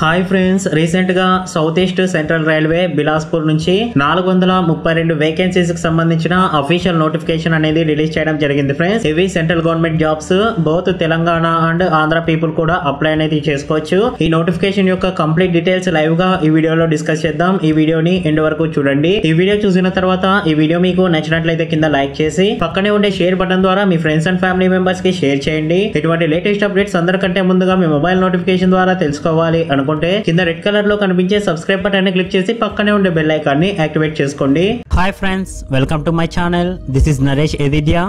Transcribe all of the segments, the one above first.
Hi friends రీసెంట్గా south east central railway Bilaspur నుంచి నాలుగు వందల ముప్పై రెండు వేకెన్సీస్కి సంబంధించిన అఫీషియల్ నోటిఫికేషన్ అనేది రిలీజ్ చేయడం జరిగింది ఫ్రెండ్స్. ఇవి central government jobs both Telangana and Andhra people కూడా అప్లై అనేది చేసుకోవచ్చు. ఈ నోటిఫికేషన్ యొక్క కంప్లీట్ డీటెయిల్స్ లైవ్గా ఈ వీడియోలో డిస్కస్ చేద్దాం. ఈ వీడియోని ఎండ్ వరకు చూడండి. ఈ వీడియో చూసిన తర్వాత ఈ వీడియో మీకు నచ్చినట్లయితే కింద లైక్ చేసి పక్కనే ఉండే షేర్ బటన్ ద్వారా మీ ఫ్రెండ్స్ అండ్ ఫ్యామిలీ మెంబర్స్కి షేర్ చేయండి. ఇటువంటి లేటెస్ట్ అప్డేట్స్ అందరికంటే ముందుగా మీ మొబైల్ నోటిఫికేషన్ ద్వారా తెలుసుకోవాలి అనుకుంటే కింద రెడ్ కలర్లో కనిపించే సబ్స్క్రైబ్ బటన్ క్లిక్ చేసి పక్కనే ఉండే బెల్ ఐకాన్ని యాక్టివేట్ చేసుకోండి. Hi friends welcome to my channel this is Naresh ఎదిడియా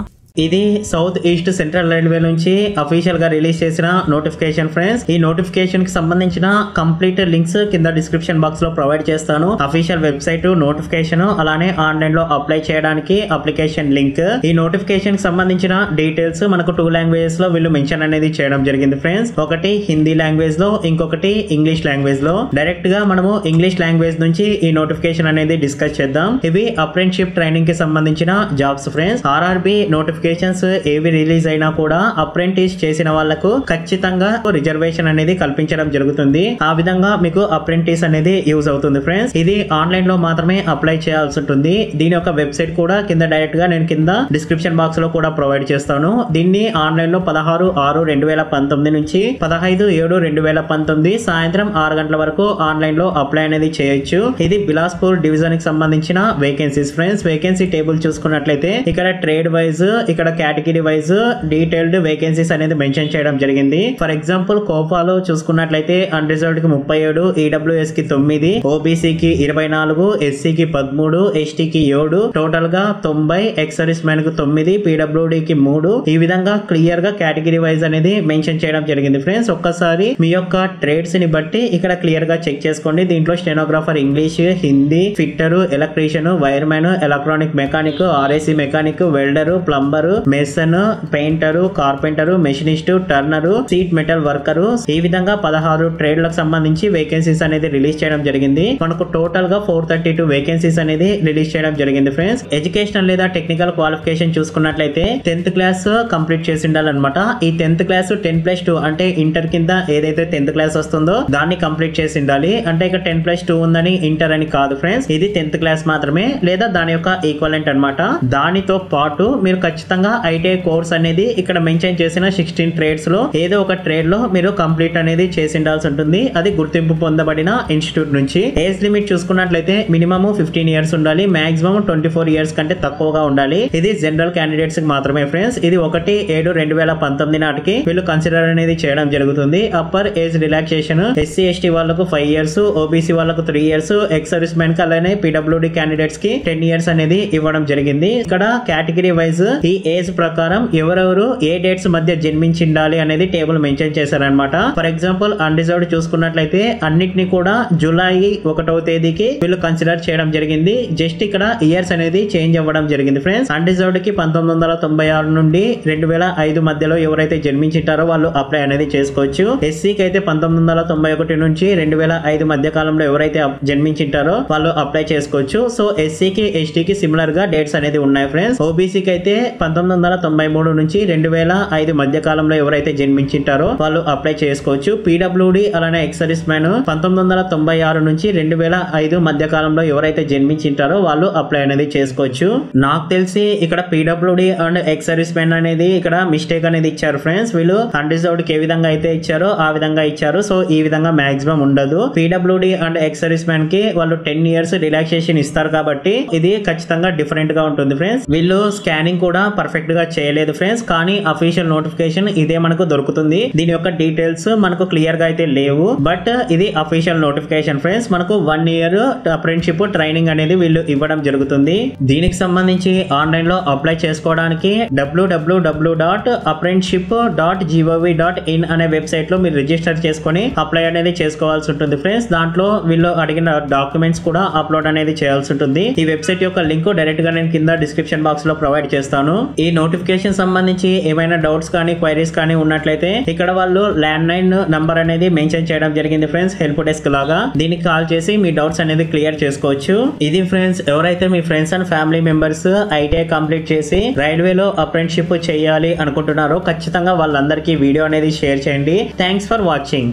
ఇది సౌత్ ఈస్ట్ సెంట్రల్ రైల్వే నుంచి అఫీషియల్గా రిలీజ్ చేసిన నోటిఫికేషన్ ఫ్రెండ్స్ ఈ నోటిఫికేషన్కి సంబంధించిన కంప్లీట్ లింక్స్ కింద డిస్క్రిప్షన్ బాక్స్లో ప్రొవైడ్ చేస్తాను. అఫీషియల్ వెబ్సైట్ నోటిఫికేషన్ అలానే ఆన్లైన్లో అప్లై చేయడానికి అప్లికేషన్ లింక్ ఈ నోటిఫికేషన్కి సంబంధించిన డీటెయిల్స్ మనకు టూ లాంగ్వేజెస్లో వీళ్ళు మెన్షన్ అనేది చేయడం జరిగింది ఫ్రెండ్స్ ఒకటి హిందీ లాంగ్వేజ్లో ఇంకొకటి ఇంగ్లీష్ లాంగ్వేజ్లో. డైరెక్ట్గా మనము ఇంగ్లీష్ లాంగ్వేజ్ నుంచి ఈ నోటిఫికేషన్ అనేది డిస్కస్ చేద్దాం. ఇవి అప్రెంటిషిప్ ట్రైనింగ్కి సంబంధించిన జాబ్స్ ఫ్రెండ్స్ ఆర్ఆర్బి నోటిఫికేషన్స్ ఏవి రిలీజ్ అయినా కూడా అప్రెంటిస్ చేసిన వాళ్ళకు ఖచ్చితంగా రిజర్వేషన్ అనేది కల్పించడం జరుగుతుంది. ఆ విధంగా మీకు అప్రెంటిస్ అనేది యూజ్ అవుతుంది ఫ్రెండ్స్. ఇది ఆన్లైన్లో మాత్రమే అప్లై చేయాల్సి ఉంటుంది. దీని యొక్క వెబ్సైట్ కూడా కింద డైరెక్ట్గా నేను కింద డిస్క్రిప్షన్ బాక్స్లో కూడా ప్రొవైడ్ చేస్తాను. దీన్ని ఆన్లైన్లో పదహారు ఆరు రెండు వేల పంతొమ్మిది నుంచి పదహైదు ఏడు రెండు వేల పంతొమ్మిది సాయంత్రం ఆరు గంటల వరకు ఆన్లైన్లో అప్లై అనేది చేయొచ్చు. ఇది బిలాస్పూర్ డివిజన్కి సంబంధించిన వేకెన్సీస్ ఫ్రెండ్స్ వేకెన్సీ టేబుల్ చూసుకున్నట్లయితే ఇక్కడ ట్రేడ్ వైజ్ ఇక్కడ కేటగిరీ వైజ్ డీటెయిల్డ్ వేకెన్సీస్ అనేది మెన్షన్ చేయడం జరిగింది. ఫర్ ఎగ్జాంపుల్ కోపాలో చూసుకున్నట్లయితే అన్రిజర్వ్డ్కి ముప్పై ఏడు ఈడబ్ల్యూఎస్కి తొమ్మిది ఓబీసీ కి ఇరవై నాలుగు ఎస్సీ కి పదమూడు ఎస్టీ కి ఏడు టోటల్గా తొంభై ఎక్సర్విస్ మెన్ మ్యాన్కు తొమ్మిది పీడబ్ల్యూడీ కి మూడు. ఈ విధంగా క్లియర్గా కేటగిరీ వైజ్ అనేది మెన్షన్ చేయడం జరిగింది ఫ్రెండ్స్ ఒక్కసారి మీ యొక్క ట్రేడ్స్ని బట్టి ఇక్కడ క్లియర్గా చెక్ చేసుకోండి. దీంట్లో stenographer English Hindi fitter electrician wire electronic mechanic RAC mechanic welder plumber mason painter carpenter machinist turner sheet metal worker. ఈ విధంగా పదహారు ట్రేడ్లకు సంబంధించి వేకెన్సీస్ అనేది రిలీజ్ చేయడం జరిగింది. మనకు టోటల్గా ఫోర్ థర్టీ టూ వేకెన్సీస్ అనేది రిలీజ్ చేయడం జరిగింది ఫ్రెండ్స్. ఎడ్యుకేషనల్ లేదా టెక్నికల్ క్వాలిఫికేషన్ చూసుకున్నట్లయితే టెన్త్ క్లాస్ కంప్లీట్ చేసి ఉండాలన్నమాట. ఈ tenth class ten plus two అంటే ఇంటర్ కింద ఏదైతే టెన్త్ క్లాస్ వస్తుందో దాన్ని కంప్లీట్ చేసి ఉండాలి. అంటే ఇక టెన్ ప్లస్ టూ ఉందని ఇంటర్ అని కాదు ఫ్రెండ్స్. ఇది టెన్త్ క్లాస్ మాత్రమే లేదా దాని యొక్క ఈక్వలెంట్ అన్నమాట. దానితో పాటు మీరు ఖచ్చితంగా ఐటీఐ కోర్స్ అనేది ఇక్కడ మెన్షన్ చేసిన సిక్స్టీన్ ట్రేడ్స్లో ఏదో ఒక ట్రేడ్లో మీరు కంప్లీట్ అనేది చేసి ఉండాల్సి ఉంటుంది. అది గుర్తింపు పొందబడిన ఇన్స్టిట్యూట్ నుంచి. ఏజ్ లిమిట్ చూసుకున్నట్లయితే మినిమం ఫిఫ్టీన్ ఇయర్స్ ఉండాలి. మాక్సిమం ట్వంటీ ఫోర్ ఇయర్స్ కంటే తక్కువగా ఉండాలి. ఇది జనరల్ క్యాండిడేట్స్కి మాత్రమే ఫ్రెండ్స్ ఇది ఒకటి ఏడు రెండు వేల పంతొమ్మిది నాటికి వీళ్ళు కన్సిడర్ అనేది చేయడం జరుగుతుంది. Upper age relaxation SC ST వాళ్ళకు ఫైవ్ ఇయర్స్ ఓబీసీ వాళ్ళకు త్రీ ఇయర్స్ ఎక్స్ సర్వీస్ మెన్కి అలానే పీడబ్ల్యూడి క్యాండిడేట్స్కి టెన్ ఇయర్స్ అనేది ఇవ్వడం జరిగింది. ఇక్కడ కేటగిరీ వైజ్ ఈ ఏజ్ ప్రకారం ఎవరెవరు ఏ డేట్స్ మధ్య జన్మించిండాలి అనేది టేబుల్ మెన్షన్ చేశారనమాట ఫర్ ఎగ్జాంపుల్ అన్రిజర్వ్డ్ చూసుకున్నట్లయితే అన్నిటిని కూడా జూలై ఒకటవ తేదీకి వీళ్ళు కన్సిడర్ చేయడం జరిగింది. జస్ట్ ఇక్కడ ఇయర్స్ అనేది చేంజ్ అవ్వడం జరిగింది ఫ్రెండ్స్. అన్రిజర్వ్డ్కి పంతొమ్మిది వందల తొంభై ఆరు నుండి రెండు వేల ఐదు మధ్యలో ఎవరైతే జన్మించింటారో వాళ్ళు అప్లై అనేది చేసుకోవచ్చు. ఎస్సీకి అయితే పంతొమ్మిది వందల తొంభై ఒకటి నుంచి రెండు వేల ఐదు మధ్య కాలంలో ఎవరైతే జన్మించింటారో వాళ్ళు అప్లై చేసుకోవచ్చు. సో ఎస్సీకి ఎస్టీకి సిమిలర్గా డేట్స్ అనేది ఉన్నాయి ఫ్రెండ్స్. ఓబీసీకి అయితే పంతొమ్మిది వందల తొంభై మూడు నుంచి రెండు వేల ఐదు మధ్య కాలంలో ఎవరైతే జన్మించింటారో వాళ్ళు అప్లై చేసుకోవచ్చు. పీడబ్ల్యూడి అలానే ఎక్సర్వీస్ మ్యాన్ పంతొమ్మిది వందల తొంభై ఆరు నుంచి రెండు వేల ఐదు మధ్య కాలంలో ఎవరైతే జన్మించింటారో వాళ్ళు అప్లై అనేది చేసుకోవచ్చు. నాకు తెలిసి ఇక్కడ పీడబ్ల్యూడి అండ్ ఎక్స్ మ్యాన్ అనేది ఇక్కడ మిస్టేక్ అనేది ఇచ్చారు ఫ్రెండ్స్ వీళ్ళు అన్రిజర్వ్డ్ ఏ విధంగా అయితే ఇచ్చారో ఆ విధంగా ఇచ్చారు. సో ఈ విధంగా మాక్సిమం ఉండదు. పీడబ్ల్యూడి అండ్ ఎక్స్ మ్యాన్కి వాళ్ళు టెన్ ఇయర్స్ రిలాక్సేషన్ ఇస్తారు కాబట్టి ఇది ఖచ్చితంగా డిఫరెంట్గా ఉంటుంది ఫ్రెండ్స్ వీళ్ళు స్కానింగ్ కూడా పర్ఫెక్ట్గా చేయలేదు ఫ్రెండ్స్ కానీ అఫీషియల్ నోటిఫికేషన్ ఇదే మనకు దొరుకుతుంది. దీని యొక్క డీటెయిల్స్ మనకు క్లియర్గా అయితే లేవు. బట్ ఇది అఫీషియల్ నోటిఫికేషన్ ఫ్రెండ్స్ మనకు వన్ ఇయర్ అప్రెంట్షిప్ ట్రైనింగ్ అనేది వీళ్ళు ఇవ్వడం జరుగుతుంది. దీనికి సంబంధించి ఆన్లైన్లో అప్లై చేసుకోవడానికి WWW dot apprenticeship dot GOV dot in అనే వెబ్సైట్లో మీరు రిజిస్టర్ చేసుకొని అప్లై అనేది చేసుకోవాల్సి ఉంటుంది ఫ్రెండ్స్ దాంట్లో వీళ్ళు అడిగిన డాక్యుమెంట్స్ కూడా అప్లోడ్ అనేది చేయాల్సి ఉంటుంది. ఈ వెబ్సైట్ యొక్క లింక్ డైరెక్ట్గా నేను కింద డిస్క్రిప్షన్ బాక్స్లో ప్రొవైడ్ చేస్తాను. ఈ నోటిఫికేషన్ సంబంధించి ఏమైనా డౌట్స్ కానీ క్వైరీస్ కానీ ఉన్నట్లయితే ఇక్కడ వాళ్ళు ల్యాండ్ లైన్ నంబర్ అనేది మెన్షన్ చేయడం జరిగింది ఫ్రెండ్స్ హెల్ప్ డెస్క్ లాగా. దీనికి కాల్ చేసి మీ డౌట్స్ అనేది క్లియర్ చేసుకోవచ్చు. ఇది ఫ్రెండ్స్ ఎవరైతే మీ friends and family members ITI complete చేసి రైల్వేలో అప్రెంటిషిప్ చేయాలి అనుకుంటున్నారో ఖచ్చితంగా వాళ్ళందరికీ వీడియో అనేది షేర్ చేయండి. Thanks for watching.